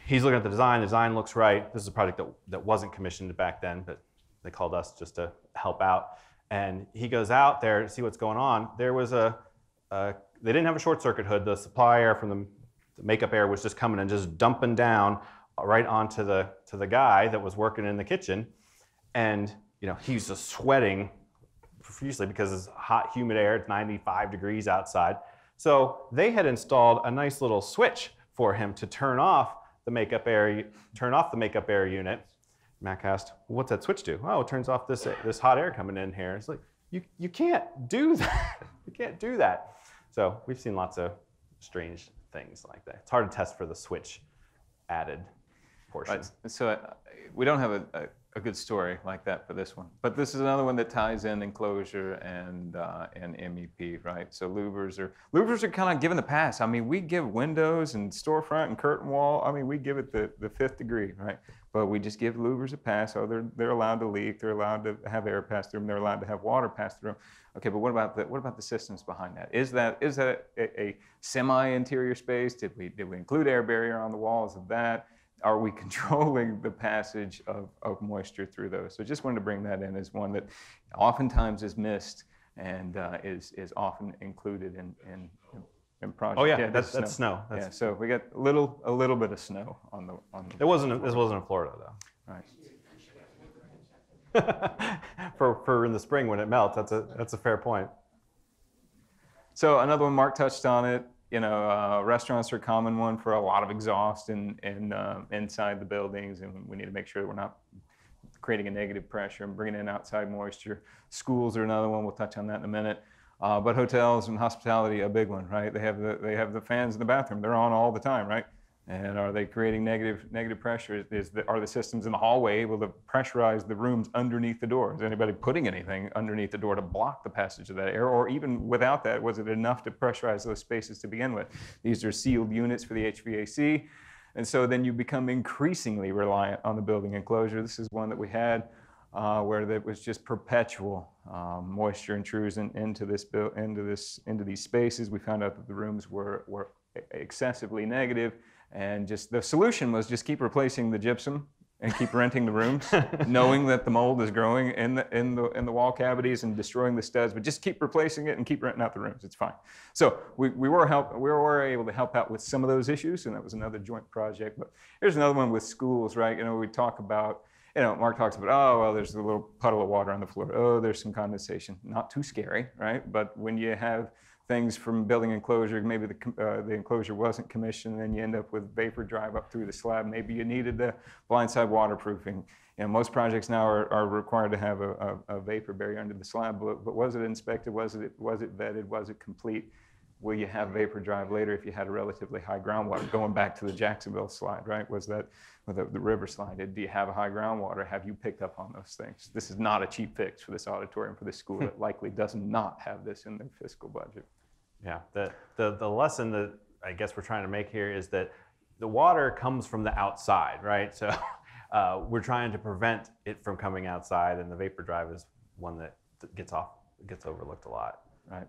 He's looking at the design. The design looks right. This is a project that, that wasn't commissioned back then, but they called us just to help out. And he goes out there to see what's going on. There was a, a they didn't have a short circuit hood. The supply air from the, the makeup air was just coming and just dumping down right onto the to the guy that was working in the kitchen. And you know, he's just sweating profusely because it's hot, humid air. It's 95 degrees outside. So they had installed a nice little switch for him to turn off the makeup air, turn off the makeup air unit. Mac asked, "What's that switch do?" Oh, it turns off this this hot air coming in here. It's like you you can't do that. you can't do that. So we've seen lots of strange things like that. It's hard to test for the switch added portion. Right. So uh, we don't have a, a a good story like that for this one. But this is another one that ties in enclosure and uh, and MEP, right? So louvers are louvers are kind of given the pass. I mean, we give windows and storefront and curtain wall. I mean, we give it the, the fifth degree, right? But we just give louvers a pass. So they're they're allowed to leak. They're allowed to have air pass through them. They're allowed to have water pass through them. Okay, but what about the what about the systems behind that? Is that is that a, a semi-interior space? Did we did we include air barrier on the walls of that? Are we controlling the passage of, of moisture through those? So just wanted to bring that in as one that oftentimes is missed and uh, is, is often included in, in, in projects. Oh yeah, yeah that's, that's snow. That's yeah, so we got a little, a little bit of snow on the, on the It wasn't, this wasn't in Florida though. Right. for, for in the spring when it melts, that's a, that's a fair point. So another one, Mark touched on it, you know, uh, restaurants are a common one for a lot of exhaust in, in, uh, inside the buildings, and we need to make sure that we're not creating a negative pressure and bringing in outside moisture. Schools are another one. We'll touch on that in a minute. Uh, but hotels and hospitality, a big one, right? They have the they have the fans in the bathroom. They're on all the time, right? And are they creating negative negative pressure? Is the, are the systems in the hallway able to pressurize the rooms underneath the door? Is anybody putting anything underneath the door to block the passage of that air? Or even without that, was it enough to pressurize those spaces to begin with? These are sealed units for the HVAC. And so then you become increasingly reliant on the building enclosure. This is one that we had uh, where it was just perpetual um, moisture intrusion into this into this into these spaces. We found out that the rooms were were excessively negative and just the solution was just keep replacing the gypsum and keep renting the rooms, knowing that the mold is growing in the, in, the, in the wall cavities and destroying the studs, but just keep replacing it and keep renting out the rooms. It's fine. So we, we, were help, we were able to help out with some of those issues, and that was another joint project. But here's another one with schools, right? You know, we talk about, you know, Mark talks about, oh, well, there's a little puddle of water on the floor. Oh, there's some condensation. Not too scary, right? But when you have things from building enclosure. Maybe the, uh, the enclosure wasn't commissioned, and then you end up with vapor drive up through the slab. Maybe you needed the blindside waterproofing. You know, most projects now are, are required to have a, a, a, vapor barrier under the slab, but, but was it inspected? Was it, was it vetted? Was it complete? Will you have vapor drive later if you had a relatively high groundwater? Going back to the Jacksonville slide, right? Was that the, the river slide? Do you have a high groundwater? Have you picked up on those things? This is not a cheap fix for this auditorium for this school that likely does not have this in their fiscal budget. Yeah, the, the, the lesson that I guess we're trying to make here is that the water comes from the outside, right? So uh, we're trying to prevent it from coming outside, and the vapor drive is one that gets off gets overlooked a lot, right?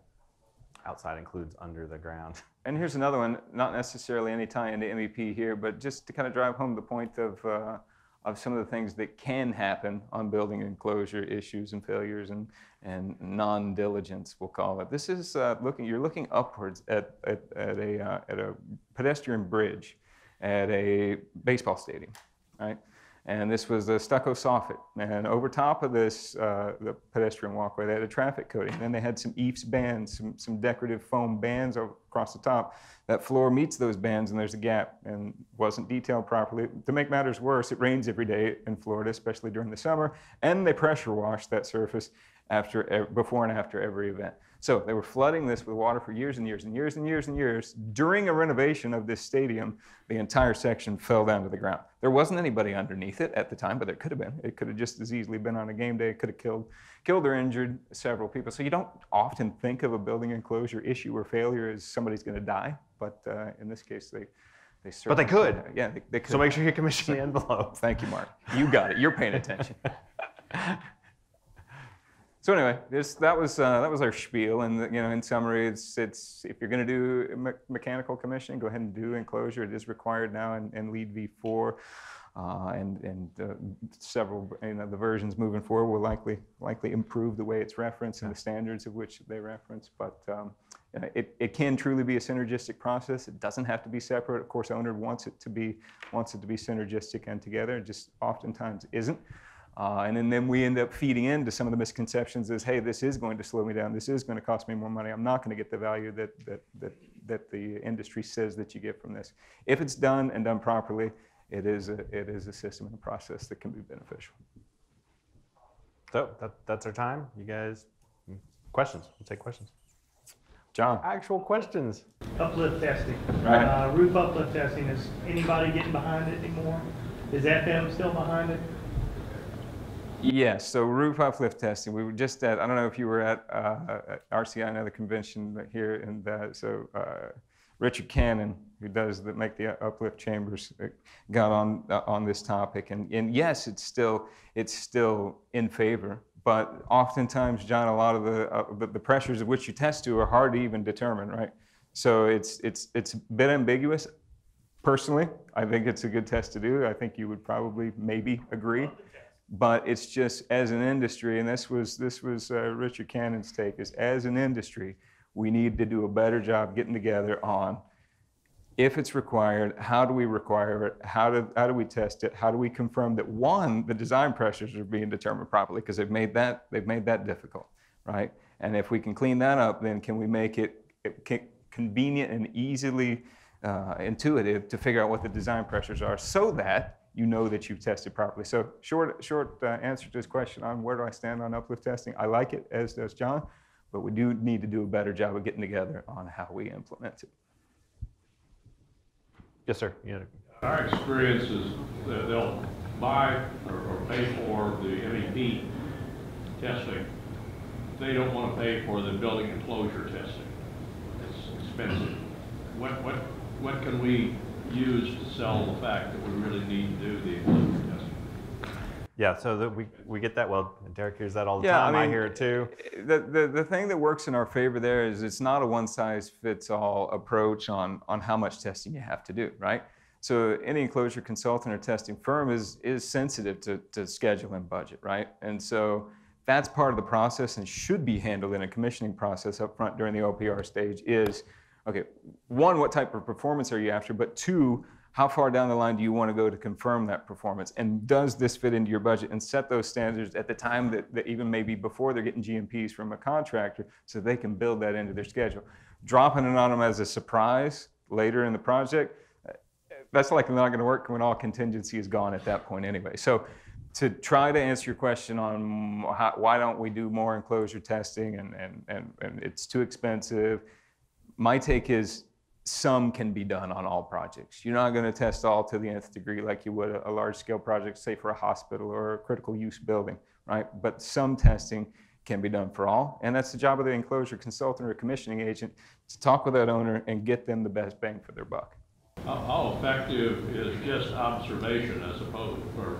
Outside includes under the ground. And here's another one, not necessarily any tie into MEP here, but just to kind of drive home the point of uh, of some of the things that can happen on building enclosure issues and failures and, and non-diligence, we'll call it. This is uh, looking, you're looking upwards at, at, at, a, uh, at a pedestrian bridge at a baseball stadium, right? And this was a stucco soffit. And over top of this, uh, the pedestrian walkway, they had a traffic coating. And then they had some EIFS bands, some, some decorative foam bands across the top. That floor meets those bands and there's a gap and wasn't detailed properly. To make matters worse, it rains every day in Florida, especially during the summer. And they pressure wash that surface after, before and after every event. So they were flooding this with water for years and years and years and years and years. During a renovation of this stadium, the entire section fell down to the ground. There wasn't anybody underneath it at the time, but there could have been. It could have just as easily been on a game day. It could have killed, killed or injured several people. So you don't often think of a building enclosure issue or failure as somebody's going to die, but uh, in this case, they. They but they could. yeah, they, they could. So make sure you commission the envelope. Thank you, Mark. You got it. You're paying attention. So anyway, this, that was uh, that was our spiel, and you know, in summary, it's it's if you're going to do me mechanical commissioning, go ahead and do enclosure. It is required now in, in LEED v4, uh, and and uh, several you know the versions moving forward will likely likely improve the way it's referenced and the standards of which they reference. But um, it, it can truly be a synergistic process. It doesn't have to be separate. Of course, owner wants it to be wants it to be synergistic and together. It just oftentimes isn't. Uh, and then, then we end up feeding into some of the misconceptions as, hey, this is going to slow me down. This is going to cost me more money. I'm not going to get the value that, that, that, that the industry says that you get from this. If it's done and done properly, it is a, it is a system and a process that can be beneficial. So that, that's our time. You guys, questions? We'll take questions. John. Actual questions. Uplift testing. Right. Uh, roof uplift testing, is anybody getting behind it anymore? Is FM still behind it? Yes, so roof uplift testing. We were just at, I don't know if you were at, uh, at RCI, another convention here, and uh, so uh, Richard Cannon, who does the, make the uplift chambers, uh, got on uh, on this topic, and, and yes, it's still it's still in favor, but oftentimes, John, a lot of the, uh, the, the pressures of which you test to are hard to even determine, right? So it's it's it's a bit ambiguous. Personally, I think it's a good test to do. I think you would probably maybe agree but it's just as an industry, and this was this was uh, Richard Cannon's take is as an industry, we need to do a better job getting together on if it's required, how do we require it? How do, how do we test it? How do we confirm that one, the design pressures are being determined properly because they've made that they've made that difficult, right? And if we can clean that up, then can we make it, it convenient and easily uh, intuitive to figure out what the design pressures are so that you know that you've tested properly. So short, short uh, answer to this question on where do I stand on uplift testing, I like it, as does John, but we do need to do a better job of getting together on how we implement it. Yes, sir. Yeah. Our experience is that they'll buy or, or pay for the MEP testing. They don't want to pay for the building enclosure testing. It's expensive. What, what, what can we use to sell the fact that we really need to do the enclosure testing. Yeah, so that we, we get that. Well, Darek hears that all the yeah, time. I, mean, I hear it too. The, the, the thing that works in our favor there is it's not a one size fits all approach on, on how much testing you have to do, right? So any enclosure consultant or testing firm is, is sensitive to, to schedule and budget, right? And so that's part of the process and should be handled in a commissioning process up front during the OPR stage is okay, one, what type of performance are you after? But two, how far down the line do you want to go to confirm that performance? And does this fit into your budget? And set those standards at the time that, that even maybe before they're getting GMPs from a contractor so they can build that into their schedule. Dropping it on them as a surprise later in the project, uh, that's likely not going to work when all contingency is gone at that point anyway. So to try to answer your question on how, why don't we do more enclosure testing and, and, and, and it's too expensive, my take is some can be done on all projects. You're not going to test all to the nth degree like you would a, a large scale project, say for a hospital or a critical use building, right? But some testing can be done for all. And that's the job of the enclosure consultant or commissioning agent to talk with that owner and get them the best bang for their buck. How effective is just observation as opposed for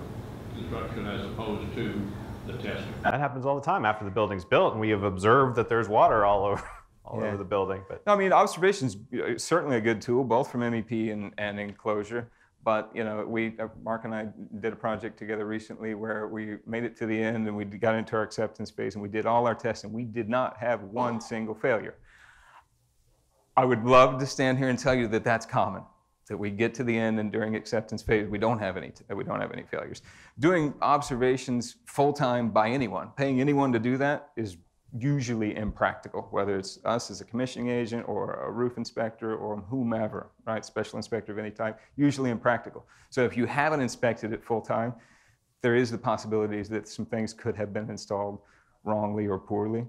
construction as opposed to the testing? That happens all the time after the building's built and we have observed that there's water all over all yeah. over the building. But no, I mean, observation is certainly a good tool, both from MEP and, and enclosure. But you know, we uh, Mark and I did a project together recently where we made it to the end and we got into our acceptance phase and we did all our tests and we did not have one single failure. I would love to stand here and tell you that that's common. that we get to the end and during acceptance phase we don't have any we don't have any failures. Doing observations full time by anyone, paying anyone to do that is usually impractical, whether it's us as a commissioning agent or a roof inspector or whomever, right? Special inspector of any type, usually impractical. So if you haven't inspected it full time, there is the possibilities that some things could have been installed wrongly or poorly.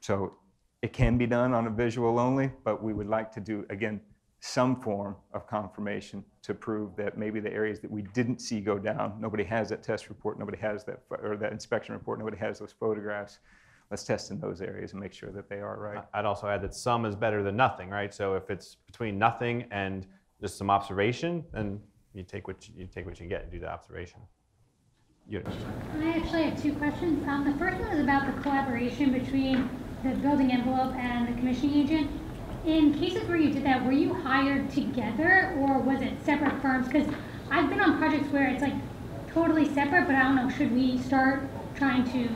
So it can be done on a visual only, but we would like to do, again, some form of confirmation to prove that maybe the areas that we didn't see go down, nobody has that test report, nobody has that, or that inspection report, nobody has those photographs. Let's test in those areas and make sure that they are right. I'd also add that some is better than nothing, right? So if it's between nothing and just some observation, then you take what you, you take what you get and do the observation. You, I actually have two questions. Um, the first one is about the collaboration between the building envelope and the commissioning agent. In cases where you did that, were you hired together or was it separate firms? Because I've been on projects where it's like totally separate, but I don't know, should we start trying to,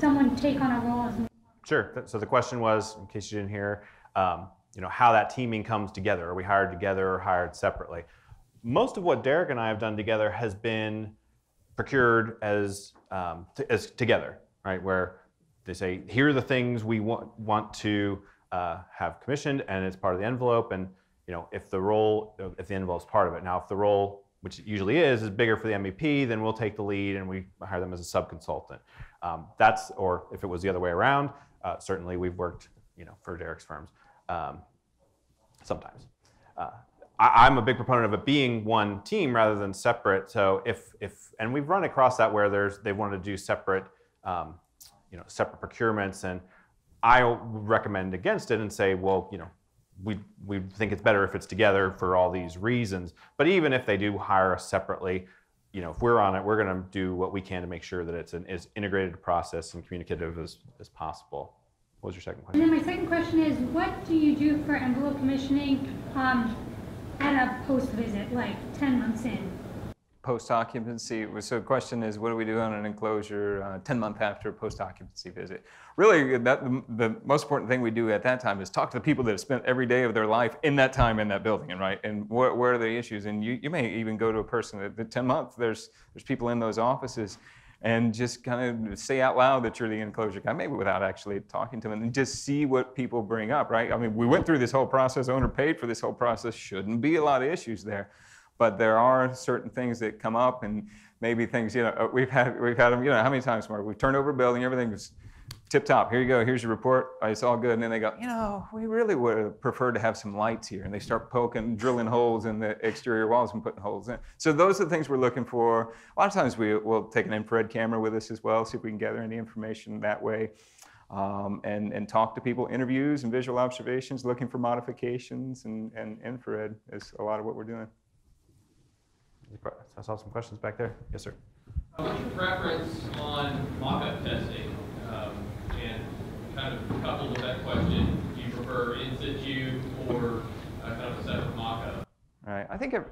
someone take on a role as Sure. So the question was, in case you didn't hear, um, you know, how that teaming comes together. Are we hired together or hired separately? Most of what Darek and I have done together has been procured as, um, as together, right? Where they say, here are the things we want, want to uh, have commissioned, and it's part of the envelope. And you know, if the role, if the envelope's part of it. Now, if the role, which usually is, is bigger for the MEP, then we'll take the lead and we hire them as a sub-consultant. Um, that's, or if it was the other way around, uh, certainly we've worked, you know, for Darek's firms um, sometimes. Uh, I, I'm a big proponent of it being one team rather than separate. So if, if, and we've run across that where there's, they wanted to do separate, um, you know, separate procurements, and I recommend against it and say, well, you know, we we think it's better if it's together for all these reasons. But even if they do hire us separately, you know, if we're on it, we're going to do what we can to make sure that it's an as integrated process and communicative as, as possible. What was your second question? And then my second question is, what do you do for envelope commissioning um, at a post visit, like 10 months in? Post occupancy, so the question is, what do we do on an enclosure uh, 10 month after post occupancy visit? Really, that, the, the most important thing we do at that time is talk to the people that have spent every day of their life in that time in that building, and right? And where, where are the issues? And you, you may even go to a person that the 10 month, there's, there's people in those offices and just kind of say out loud that you're the enclosure guy, maybe without actually talking to them, and just see what people bring up, right? I mean, we went through this whole process, owner paid for this whole process, shouldn't be a lot of issues there. But there are certain things that come up, and maybe things, you know, uh, we've had, we've had them, you know, how many times, Mark? We've turned over a building, everything was tip top. Here you go, here's your report, oh, it's all good. And then they go, you know, we really would preferred to have some lights here. And they start poking, drilling holes in the exterior walls and putting holes in. So those are the things we're looking for. A lot of times we will take an infrared camera with us as well, see if we can gather any information that way. Um, and, and talk to people, interviews and visual observations, looking for modifications, and, and infrared is a lot of what we're doing. I saw some questions back there. Yes, sir. Uh, What's your preference on mock-up testing? Um, And kind of coupled with that question, do you prefer in situ or uh, kind of a separate mock-up? All right. I think, ev-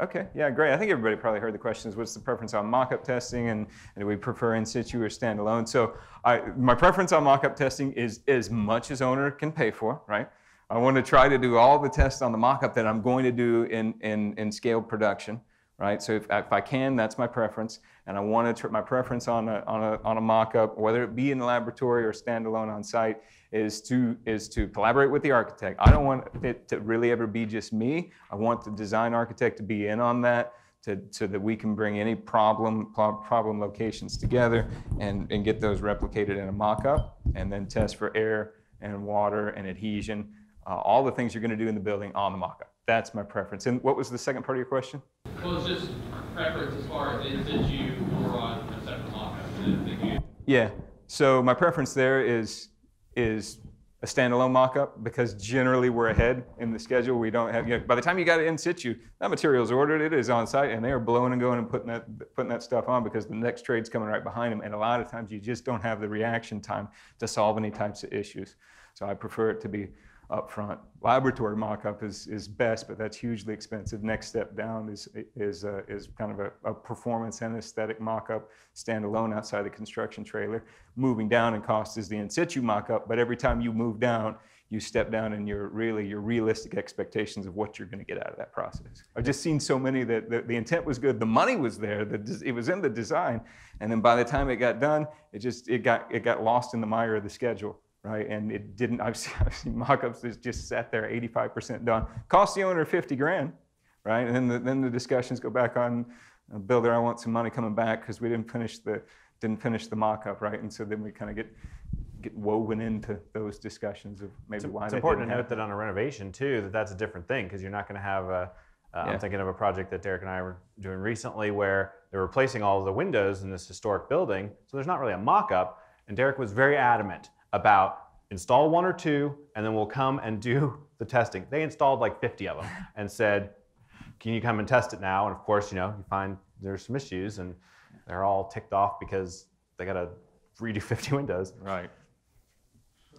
okay, yeah, great. I think everybody probably heard the questions. What's the preference on mock-up testing and, and do we prefer in situ or standalone? So I, my preference on mock-up testing is as much as owner can pay for, right? I want to try to do all the tests on the mock-up that I'm going to do in, in, in scaled production, right? So if, if I can, that's my preference. And I want to, tr- my preference on a, on a, on a mock-up, whether it be in the laboratory or standalone on site, is to, is to collaborate with the architect. I don't want it to really ever be just me. I want the design architect to be in on that to, so that we can bring any problem, problem locations together and, and get those replicated in a mock-up and then test for air and water and adhesion, uh, all the things you're going to do in the building on the mock-up. That's my preference. And what was the second part of your question? Well, it's just preference as far as in situ or on a separate mock-up. You- Yeah. So my preference there is is a standalone mock-up because generally we're ahead in the schedule. We don't have. You know, by the time you got it in situ, that material is ordered. It is on site, and they are blowing and going and putting that putting that stuff on because the next trade's coming right behind them. And a lot of times you just don't have the reaction time to solve any types of issues. So I prefer it to be up front. Laboratory mock-up is, is best, but that's hugely expensive. Next step down is, is, uh, is kind of a, a performance and aesthetic mock-up, standalone outside the construction trailer. Moving down in cost is the in situ mock-up, but every time you move down, you step down in your really your realistic expectations of what you're going to get out of that process. I've just seen so many that the, the intent was good, the money was there, the, it was in the design, and then by the time it got done, it just it got it got lost in the mire of the schedule, right? And it didn't. I've seen, I've seen mock-ups that just sat there 85% done, cost the owner 50 grand, right? And then the, then the discussions go back on, uh, builder, I want some money coming back because we didn't finish the didn't finish the mock-up, right? And so then we kind of get get woven into those discussions of maybe It's, why it's important to note that on a renovation too, that that's a different thing because you're not going to have a. Uh, Yeah. I'm thinking of a project that Darek and I were doing recently where they're replacing all of the windows in this historic building. So there's not really a mock-up, and Darek was very adamant about install one or two, and then we'll come and do the testing. They installed like 50 of them and said, "Can you come and test it now?" And of course, you know, you find there's some issues, and they're all ticked off because they got to redo 50 windows. Right.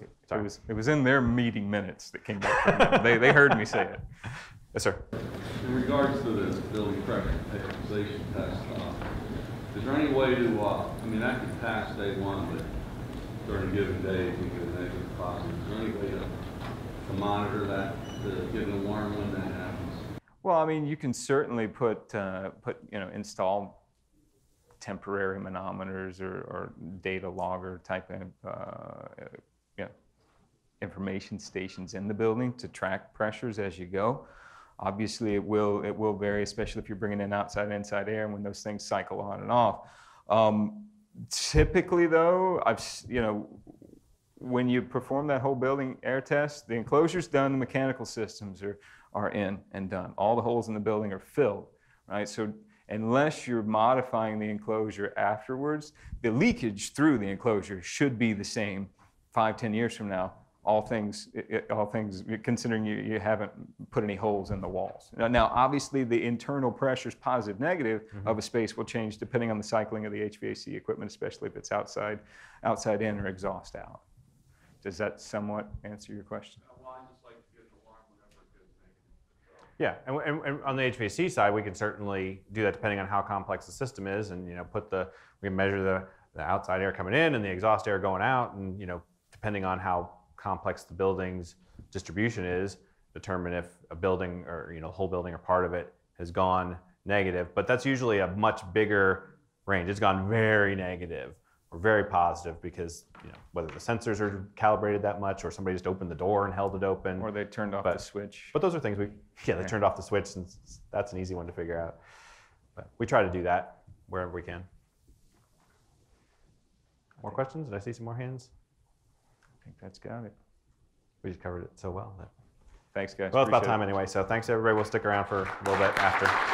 It was, it was in their meeting minutes that came back from them. They, they heard me say it. Yes, sir. In regards to the building pressure stabilization test, uh, is there any way to, uh, I mean, I could pass day one, but during a given day, could get a negative positive. Is there any way to, to monitor that, to give an alarm when that happens? Well, I mean, you can certainly put, uh, put you know, install temporary manometers or, or data logger type of, uh, you know, information stations in the building to track pressures as you go. Obviously, it will it will vary, especially if you're bringing in outside and inside air, and when those things cycle on and off. Um, typically, though, I've you know when you perform that whole building air test, the enclosure's done, the mechanical systems are, are in and done. All the holes in the building are filled, right? So unless you're modifying the enclosure afterwards, the leakage through the enclosure should be the same five, ten years from now. All things, i- i- all things, considering you, you haven't put any holes in the walls. Now, now, obviously, the internal pressures, positive, negative, mm-hmm. of a space will change depending on the cycling of the HVAC equipment, especially if it's outside, outside in or exhaust out. Does that somewhat answer your question? Yeah, and, and, and on the HVAC side, we can certainly do that depending on how complex the system is, and you know, put the we can measure the, the outside air coming in and the exhaust air going out, and you know, depending on how complex the building's distribution is, determine if a building or you know, whole building or part of it has gone negative. But that's usually a much bigger range. It's gone very negative or very positive because you know whether the sensors are calibrated that much or somebody just opened the door and held it open. Or they turned off But- the switch? But those are things we, yeah, they turned off the switch, and that's an easy one to figure out. But we try to do that wherever we can. More questions? Did I see some more hands? I think that's got it. We just covered it so well. That, Thanks, guys. well, it's about Appreciate it. time anyway, so thanks everybody. We'll stick around for a little bit after.